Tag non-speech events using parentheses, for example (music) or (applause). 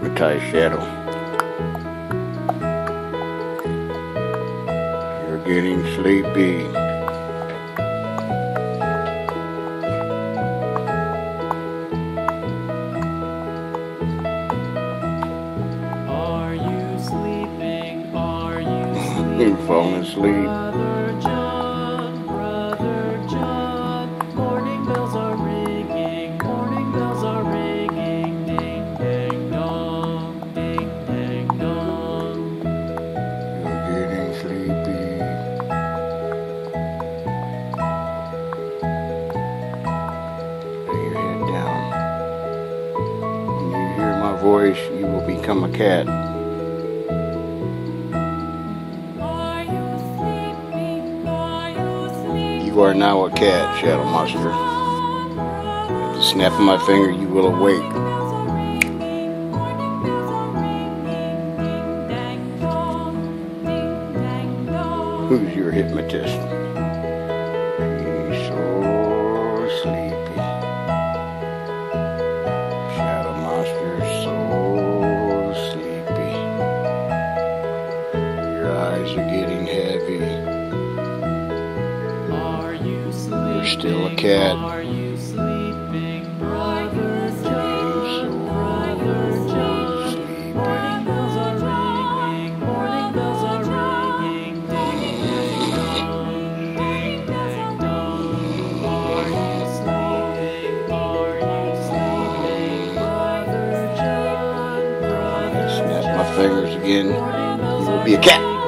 hypnotized shadow. You're getting sleepy. Are you sleeping? Are you sleeping? (laughs) You're falling asleep. Voice, you will become a cat. You? Are now a cat, Shadow Monster. At the snap of my finger, you will awake. Who's your ringing, eyes are getting heavy. Are you sleeping? You're still a cat. Are you sleeping? Brother Getting John, Brother so Morning bells are ringing, morning bells are ringing, ding dang dong, ding dang dong. Are you sleeping? Are you sleeping? Brother John, Brother Snap my fingers again. You will be a cat.